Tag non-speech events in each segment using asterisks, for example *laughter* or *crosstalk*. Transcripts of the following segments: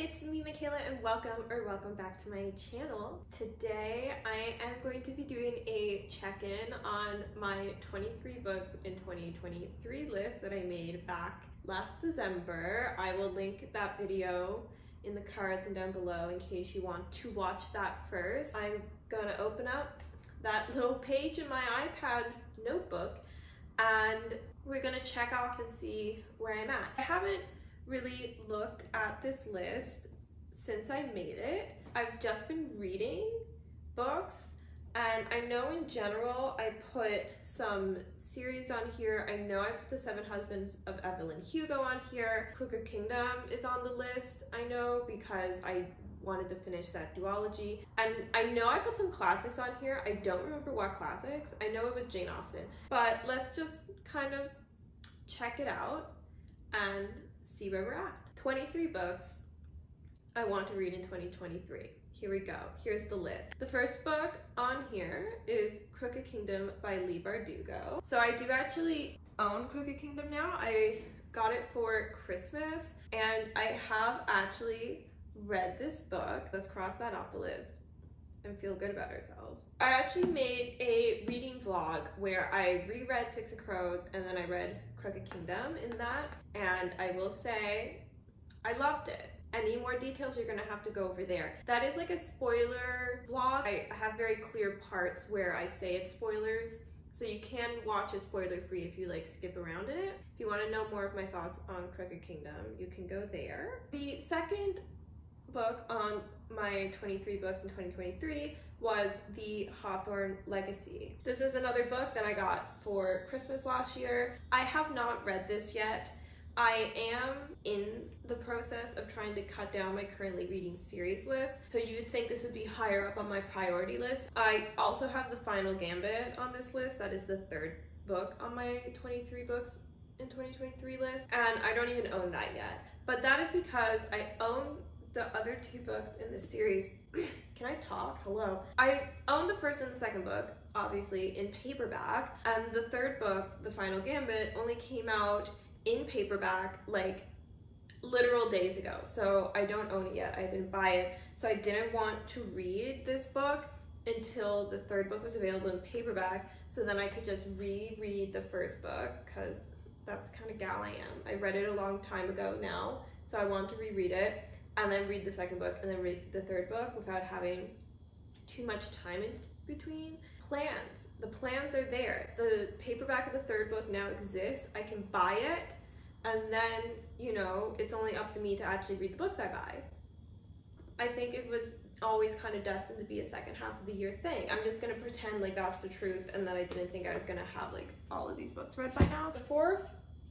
it's me Michaela and welcome or welcome back to my channel. Today I am going to be doing a check-in on my 23 books in 2023 list that I made back last December. I will link that video in the cards and down below in case you want to watch that first. I'm gonna open up that little page in my iPad notebook and we're gonna check off and see where I'm at. I haven't really looked at this list since I made it. I've just been reading books and I know in general I put some series on here. I know I put The Seven Husbands of Evelyn Hugo on here. Crooked Kingdom is on the list, I know, because I wanted to finish that duology. And I know I put some classics on here. I don't remember what classics. I know it was Jane Austen. But let's just kind of check it out and see where we're at. 23 books I want to read in 2023. Here we go. Here's the list. The first book on here is Crooked Kingdom by Leigh Bardugo. So I do actually own Crooked Kingdom now. I got it for Christmas and I have actually read this book. Let's cross that off the list and feel good about ourselves. I actually made a reading vlog where I reread Six of Crows and then I read Crooked Kingdom in that. And I will say, I loved it. Any more details, you're gonna have to go over there. That is like a spoiler vlog. I have very clear parts where I say it's spoilers. So you can watch it spoiler free if you like skip around in it. If you wanna know more of my thoughts on Crooked Kingdom, you can go there. The second book on my 23 books in 2023 was The Hawthorne Legacy. This is another book that I got for Christmas last year. I have not read this yet. I am in the process of trying to cut down my currently reading series list, so you'd think this would be higher up on my priority list. I also have The Final Gambit on this list, that is the third book on my 23 books in 2023 list, and I don't even own that yet. But that is because I own the other two books in this series. *clears throat* Can I talk? Hello. I own the first and the second book, obviously, in paperback, and the third book, The Final Gambit, only came out in paperback like literal days ago. So I don't own it yet. I didn't buy it. So I didn't want to read this book until the third book was available in paperback so then I could just reread the first book because that's kind of gal I am. I read it a long time ago now, so I want to reread it and then read the second book and then read the third book without having too much time in between. Plans. The plans are there. The paperback of the third book now exists. I can buy it and then, you know, it's only up to me to actually read the books I buy. I think it was always kind of destined to be a second half of the year thing. I'm just gonna pretend like that's the truth and that I didn't think I was gonna have like all of these books read by now. The fourth,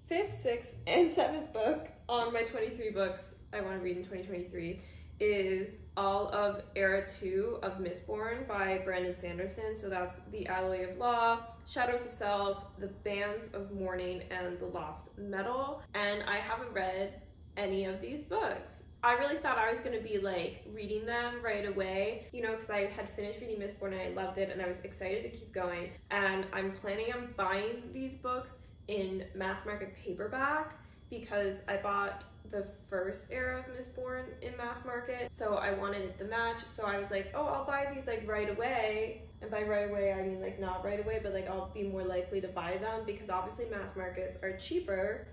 fifth, sixth, and seventh book on my 23 books I want to read in 2023 is all of Era 2 of Mistborn by Brandon Sanderson. So that's The Alloy of Law, Shadows of Self, The Bands of Mourning, and The Lost Metal. And I haven't read any of these books. I really thought I was gonna be like reading them right away, you know, because I had finished reading Mistborn and I loved it and I was excited to keep going. And I'm planning on buying these books in mass market paperback because I bought the first era of Mistborn in mass market, so I wanted it to match. So I was like, oh, I'll buy these like right away. And by right away, I mean like not right away, but like I'll be more likely to buy them because obviously mass markets are cheaper.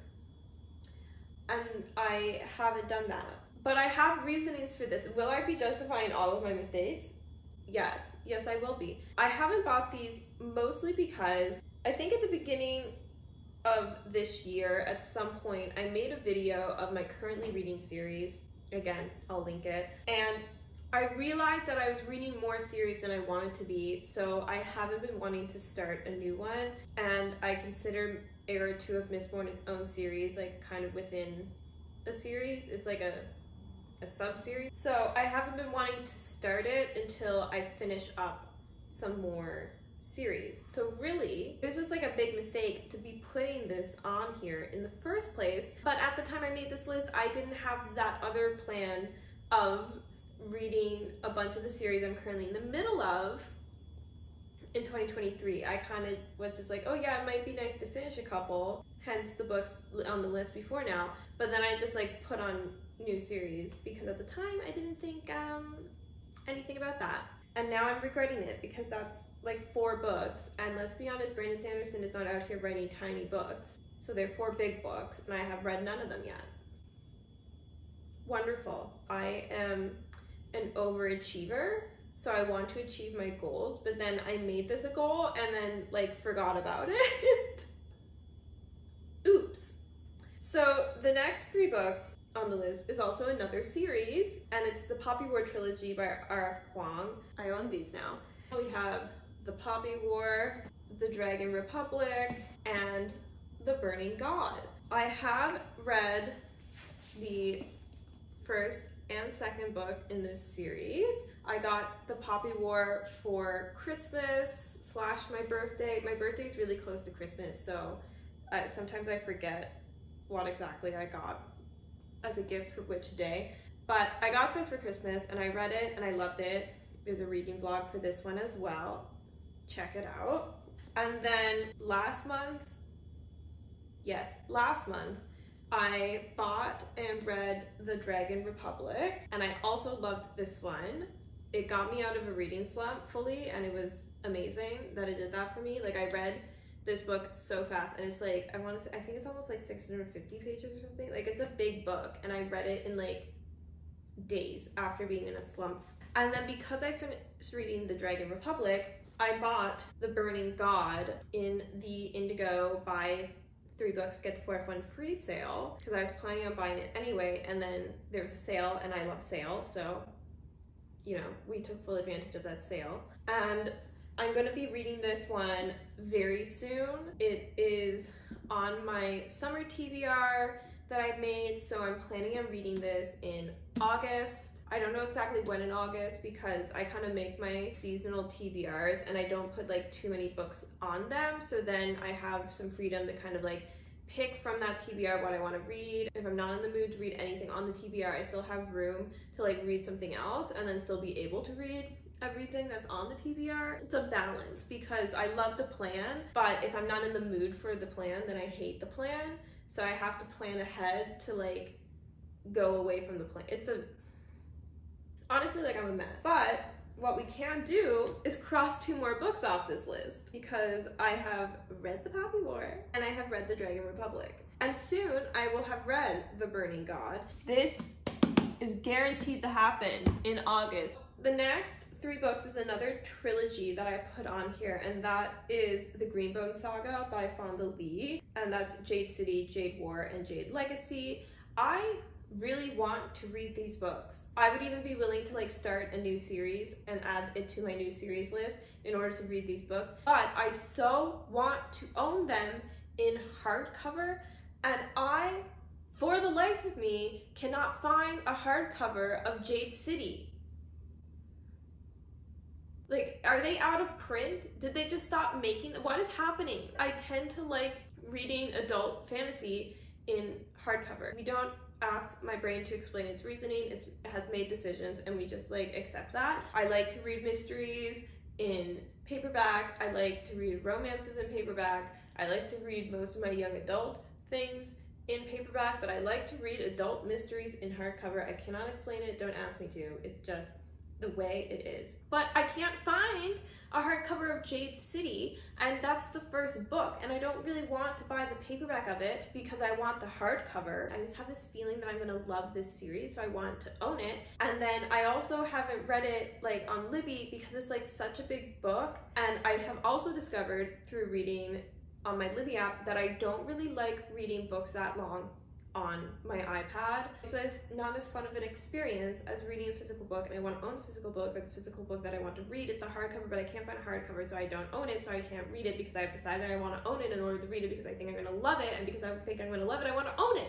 And I haven't done that. But I have reasonings for this. Will I be justifying all of my mistakes? Yes, yes, I will be. I haven't bought these mostly because I think at the beginning of this year, at some point, I made a video of my currently reading series. Again, I'll link it. And I realized that I was reading more series than I wanted to be, so I haven't been wanting to start a new one. And I consider Era 2 of Mistborn its own series, like kind of within a series. It's like a a sub-series. So I haven't been wanting to start it until I finish up some more series. So really, it was just like a big mistake to be putting this on here in the first place. But at the time I made this list, I didn't have that other plan of reading a bunch of the series I'm currently in the middle of in 2023. I kind of was just like, oh yeah, it might be nice to finish a couple, hence the books on the list before now. But then I just like put on new series because at the time I didn't think um, anything about that. And now I'm regretting it because that's like four books. And let's be honest, Brandon Sanderson is not out here writing tiny books. So they're four big books, and I have read none of them yet. Wonderful. I am an overachiever, so I want to achieve my goals, but then I made this a goal and then like forgot about *laughs* it. Oops. So the next three books on the list is also another series, and it's the Poppy War trilogy by R.F. Kuang. I own these now. We have the Poppy War, the Dragon Republic, and the Burning God. I have read the first and second book in this series. I got the Poppy War for Christmas slash my birthday. My birthday is really close to Christmas, so uh, sometimes I forget what exactly I got as a gift for which day. But I got this for Christmas and I read it and I loved it. There's a reading vlog for this one as well. Check it out. And then last month, yes, last month, I bought and read The Dragon Republic, and I also loved this one. It got me out of a reading slump fully, and it was amazing that it did that for me. Like, I read this book so fast, and it's like, I want to say, I think it's almost like 650 pages or something. Like, it's a big book, and I read it in like days after being in a slump. And then because I finished reading The Dragon Republic, I bought The Burning God in the Indigo by three books get the fourth one free sale because I was planning on buying it anyway and then there was a sale and I love sales so you know we took full advantage of that sale and I'm going to be reading this one very soon. It is on my summer TBR that I've made so I'm planning on reading this in August I don't know exactly when in August because I kind of make my seasonal TBRs and I don't put like too many books on them. So then I have some freedom to kind of like pick from that TBR what I want to read. If I'm not in the mood to read anything on the TBR, I still have room to like read something else and then still be able to read everything that's on the TBR. It's a balance because I love to plan, but if I'm not in the mood for the plan, then I hate the plan. So I have to plan ahead to like go away from the plan. It's a honestly like I'm a mess. But what we can do is cross two more books off this list because I have read The Poppy War and I have read The Dragon Republic. And soon I will have read The Burning God. This is guaranteed to happen in August. The next three books is another trilogy that I put on here, and that is the Greenbone Saga by Fonda Lee, and that's Jade City, Jade War, and Jade Legacy. I really want to read these books. I would even be willing to like start a new series and add it to my new series list in order to read these books. But I so want to own them in hardcover and I, for the life of me, cannot find a hardcover of Jade City. Like, are they out of print? Did they just stop making them? What is happening? I tend to like reading adult fantasy in hardcover. We don't ask my brain to explain its reasoning. It's, it has made decisions and we just like accept that. I like to read mysteries in paperback. I like to read romances in paperback. I like to read most of my young adult things in paperback, but I like to read adult mysteries in hardcover. I cannot explain it, don't ask me to. It's just the way it is. But I can't find a hardcover of Jade City, and that's the first book, and I don't really want to buy the paperback of it because I want the hardcover. I just have this feeling that I'm gonna love this series, so I want to own it. And then I also haven't read it like on Libby because it's like such a big book, and I have also discovered through reading on my Libby app that I don't really like reading books that long on my iPad. So it's not as fun of an experience as reading a physical book and I want to own the physical book, but the physical book that I want to read, it's a hardcover, but I can't find a hardcover, so I don't own it, so I can't read it because I've decided I want to own it in order to read it because I think I'm going to love it, and because I think I'm going to love it, I want to own it.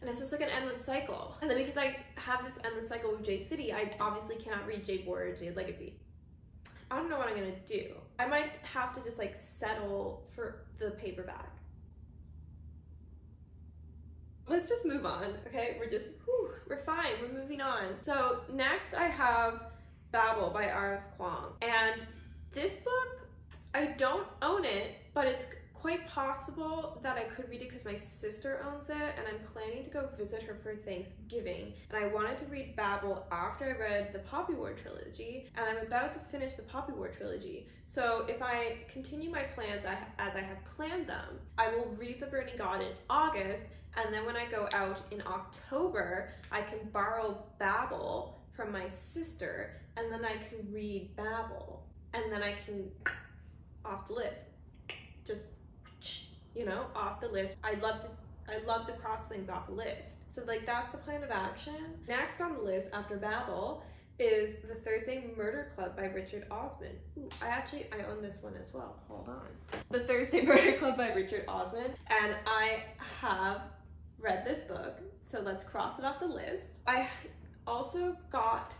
And it's just like an endless cycle. And then because I have this endless cycle with Jade City, I obviously cannot read Jade War or Jade Legacy. I don't know what I'm gonna do. I might have to just like settle for the paperback let's just move on, okay? We're just, whew, we're fine, we're moving on. So next I have Babel by R.F. Kuang. And this book, I don't own it, but it's quite possible that I could read it because my sister owns it and I'm planning to go visit her for Thanksgiving. And I wanted to read Babel after I read the Poppy War trilogy and I'm about to finish the Poppy War trilogy. So if I continue my plans as I have planned them, I will read The Burning God in August and then when I go out in October, I can borrow Babel from my sister and then I can read Babel and then I can off the list. Just you know, off the list. I love to I love to cross things off the list. So like that's the plan of action. Next on the list after Babel is the Thursday Murder Club by Richard Osman. Ooh, I actually I own this one as well. Hold on. The Thursday Murder Club by Richard Osman and I have read this book. So let's cross it off the list. I also got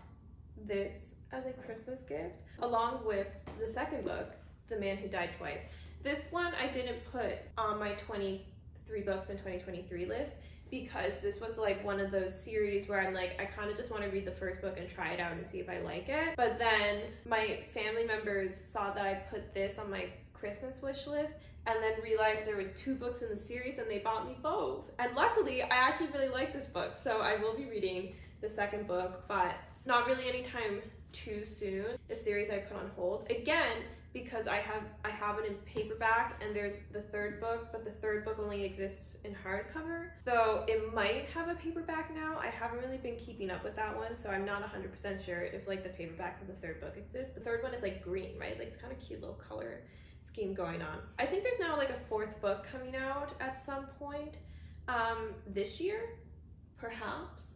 this as a Christmas gift along with the second book, The Man Who Died Twice. This one I didn't put on my 23 books in 2023 list because this was like one of those series where I'm like, I kind of just want to read the first book and try it out and see if I like it. But then my family members saw that I put this on my Christmas wish list and then realized there was two books in the series and they bought me both. And luckily, I actually really like this book, so I will be reading the second book, but not really anytime too soon. The series I put on hold. Again, because I have I have it in paperback and there's the third book, but the third book only exists in hardcover. Though it might have a paperback now. I haven't really been keeping up with that one, so I'm not 100% sure if like the paperback of the third book exists. The third one is like green, right? Like it's kind of cute little color scheme going on. I think there's now like a fourth book coming out at some point um, this year, perhaps.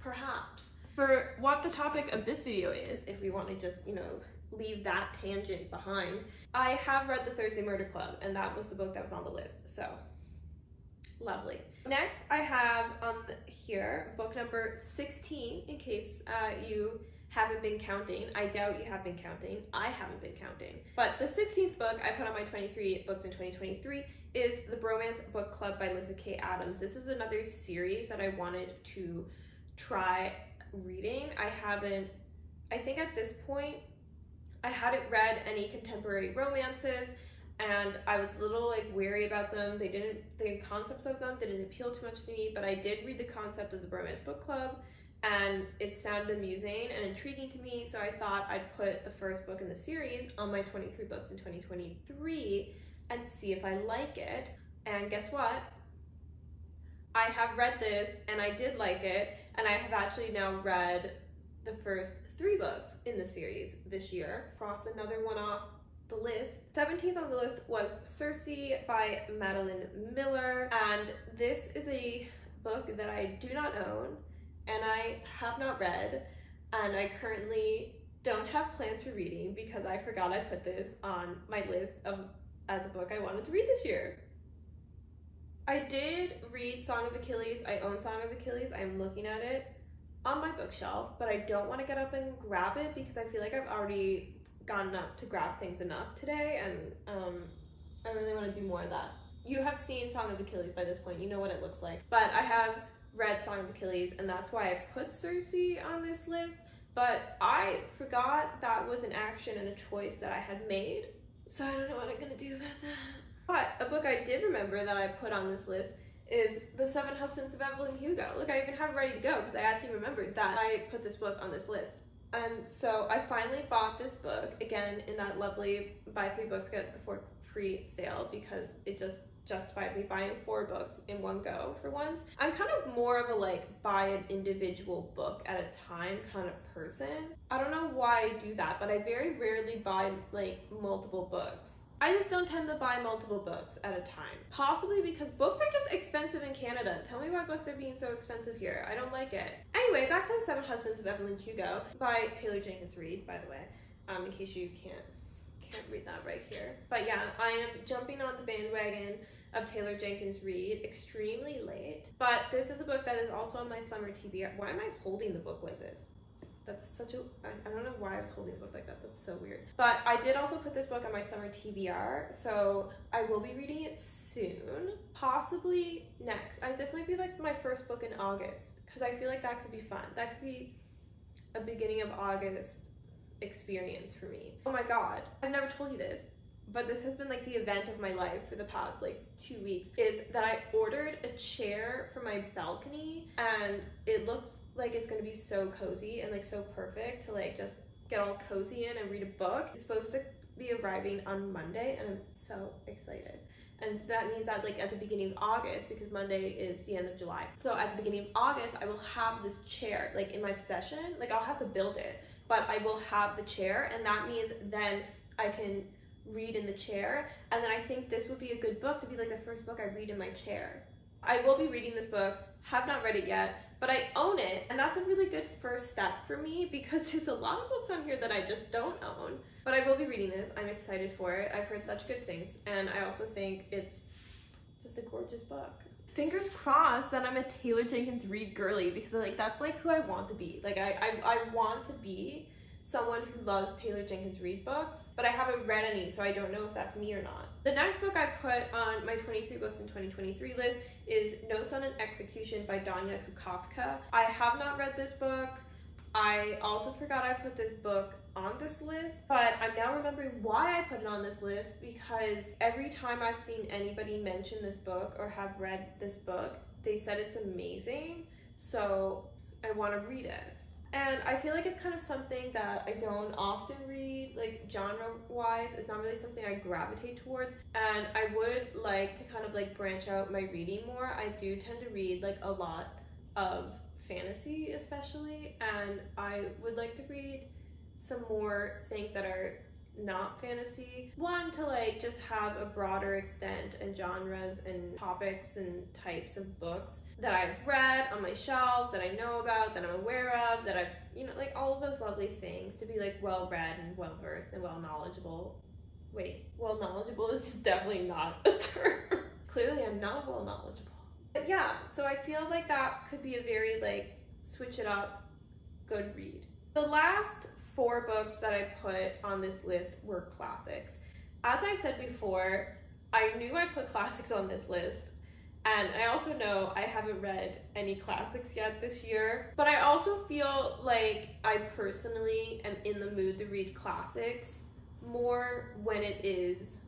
Perhaps for what the topic of this video is, if we want to just, you know, leave that tangent behind, I have read The Thursday Murder Club, and that was the book that was on the list, so lovely. Next, I have on here book number 16, in case uh, you haven't been counting. I doubt you have been counting. I haven't been counting. But the 16th book I put on my 23 books in 2023 is The Bromance Book Club by Lyssa Kay Adams. This is another series that I wanted to try reading. I haven't, I think at this point, I hadn't read any contemporary romances and I was a little like wary about them. They didn't, the concepts of them didn't appeal too much to me, but I did read the concept of the Bromance Book Club and it sounded amusing and intriguing to me. So I thought I'd put the first book in the series on my 23 books in 2023 and see if I like it. And guess what? I have read this and I did like it, and I have actually now read the first three books in the series this year. Cross another one off the list. 17th on the list was Circe by Madeline Miller, and this is a book that I do not own and I have not read, and I currently don't have plans for reading because I forgot I put this on my list of as a book I wanted to read this year. I did read Song of Achilles. I own Song of Achilles. I'm looking at it on my bookshelf, but I don't want to get up and grab it because I feel like I've already gotten up to grab things enough today, and um, I really want to do more of that. You have seen Song of Achilles by this point. You know what it looks like. But I have read Song of Achilles, and that's why I put Circe on this list. But I forgot that was an action and a choice that I had made. So I don't know what I'm gonna do about that. But a book I did remember that I put on this list is The Seven Husbands of Evelyn Hugo. Look, I even have ready to go because I actually remembered that I put this book on this list. And so I finally bought this book again in that lovely buy three books get the four free sale because it just justified me buying four books in one go for once. I'm kind of more of a like buy an individual book at a time kind of person. I don't know why I do that, but I very rarely buy like multiple books. I just don't tend to buy multiple books at a time. Possibly because books are just expensive in Canada. Tell me why books are being so expensive here. I don't like it. Anyway, back to The Seven Husbands of Evelyn Hugo by Taylor Jenkins Reid, by the way, um, in case you can't can't read that right here. But yeah, I am jumping on the bandwagon of Taylor Jenkins Reid extremely late. But this is a book that is also on my summer TBR. Why am I holding the book like this? That's such a, I, don't know why I was holding a book like that. That's so weird. But I did also put this book on my summer TBR, so I will be reading it soon, possibly next. I, this might be like my first book in August, because I feel like that could be fun. That could be a beginning of August experience for me. Oh my god, I've never told you this, but this has been like the event of my life for the past like two weeks is that I ordered a chair for my balcony and it looks like it's gonna be so cozy and like so perfect to like just get all cozy in and read a book. It's supposed to be arriving on Monday and I'm so excited. And that means that like at the beginning of August, because Monday is the end of July. So at the beginning of August, I will have this chair like in my possession. Like I'll have to build it, but I will have the chair and that means then I can read in the chair. And then I think this would be a good book to be like the first book I read in my chair. I will be reading this book, have not read it yet, but I own it. And that's a really good first step for me *laughs* because there's a lot of books on here that I just don't own. But I will be reading this. I'm excited for it. I've heard such good things. And I also think it's just a gorgeous book. Fingers crossed that I'm a Taylor Jenkins Reid girly because like that's like who I want to be. Like I, I, I want to be someone who loves Taylor Jenkins Reid books, but I haven't read any, so I don't know if that's me or not. The next book I put on my 23 books in 2023 list is Notes on an Execution by Danya Kukafka. I have not read this book. I also forgot I put this book on this list, but I'm now remembering why I put it on this list because every time I've seen anybody mention this book or have read this book, they said it's amazing. So I want to read it. And I feel like it's kind of something that I don't often read, like genre wise. It's not really something I gravitate towards. And I would like to kind of like branch out my reading more. I do tend to read like a lot of fantasy, especially. And I would like to read some more things that are not fantasy. One, to like just have a broader extent and genres and topics and types of books that I've read on my shelves, that I know about, that I'm aware of, that I've, you know, like all of those lovely things to be like well read and well versed and well knowledgeable. Wait, well knowledgeable is just definitely not a *laughs* term. Clearly, I'm not well knowledgeable. But yeah, so I feel like that could be a very like switch it up good read. The last four books that I put on this list were classics. As I said before, I knew I put classics on this list, and I also know I haven't read any classics yet this year, but I also feel like I personally am in the mood to read classics more when it is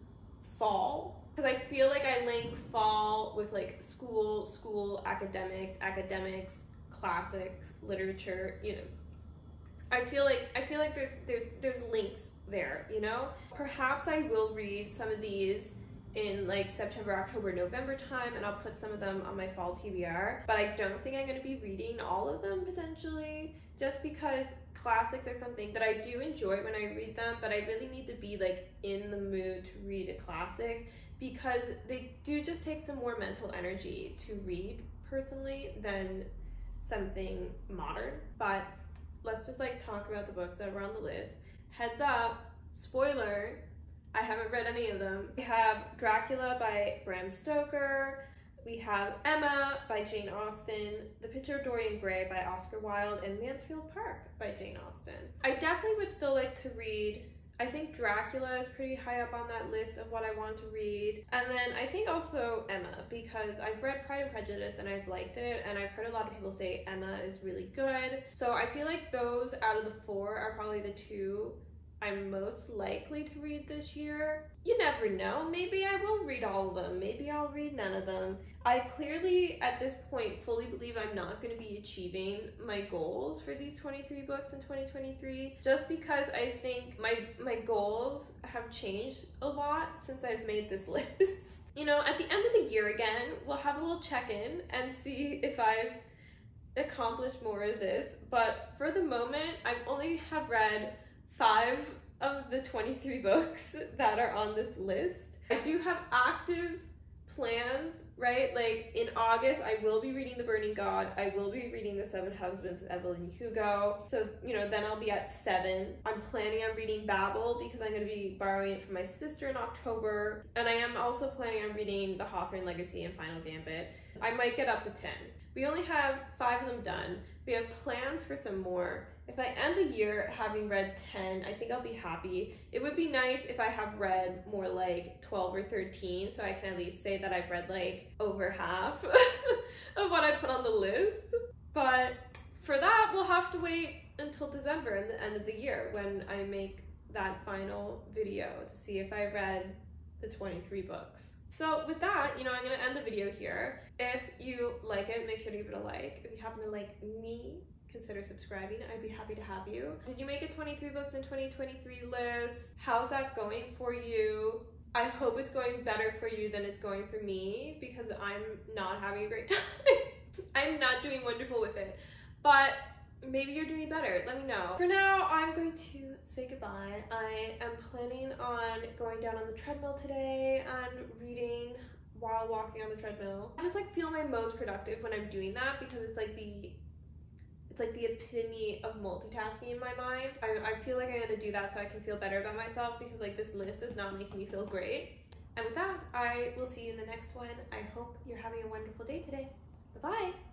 fall. Because I feel like I link fall with like school, school, academics, academics, classics, literature, you know, I feel like I feel like there's there, there's links there, you know? Perhaps I will read some of these in like September, October, November time, and I'll put some of them on my fall TBR. But I don't think I'm going to be reading all of them potentially, just because classics are something that I do enjoy when I read them, but I really need to be like in the mood to read a classic because they do just take some more mental energy to read personally than something modern. But let's just like talk about the books that were on the list. Heads up, spoiler, I haven't read any of them. We have Dracula by Bram Stoker. We have Emma by Jane Austen, The Picture of Dorian Gray by Oscar Wilde, and Mansfield Park by Jane Austen. I definitely would still like to read I think Dracula is pretty high up on that list of what I want to read. And then I think also Emma, because I've read Pride and Prejudice and I've liked it, and I've heard a lot of people say Emma is really good. So I feel like those out of the four are probably the two I'm most likely to read this year. You never know, maybe I will read all of them, maybe I'll read none of them. I clearly, at this point, fully believe I'm not going to be achieving my goals for these 23 books in 2023, just because I think my, my goals have changed a lot since I've made this *laughs* list. you know, at the end of the year again, we'll have a little check in and see if I've accomplished more of this, but for the moment, I only have read five of the 23 books that are on this list. I do have active plans, right? Like in August, I will be reading The Burning God. I will be reading The Seven Husbands of Evelyn Hugo. So, you know, then I'll be at seven. I'm planning on reading Babel because I'm going to be borrowing it from my sister in October. And I am also planning on reading The Hawthorne Legacy and Final Gambit. I might get up to 10. We only have five of them done. We have plans for some more. If I end the year having read 10, I think I'll be happy. It would be nice if I have read more like 12 or 13, so I can at least say that I've read like over half *laughs* of what I put on the list. But for that, we'll have to wait until December and the end of the year when I make that final video to see if I read the 23 books. So with that, you know, I'm gonna end the video here. If you like it, make sure to give it a like. If you happen to like me, consider subscribing. I'd be happy to have you. Did you make a 23 books in 2023 list? How's that going for you? I hope it's going better for you than it's going for me because I'm not having a great *laughs* time. I'm not doing wonderful with it. But maybe you're doing better. Let me know. For now, I'm going to say goodbye. I am planning on going down on the treadmill today and reading while walking on the treadmill. I just like feel my most productive when I'm doing that because it's like the it's like the epitome of multitasking in my mind. I, I feel like I'm gonna do that so I can feel better about myself because like this list is not making me feel great. And with that, I will see you in the next one. I hope you're having a wonderful day today. Bye-bye.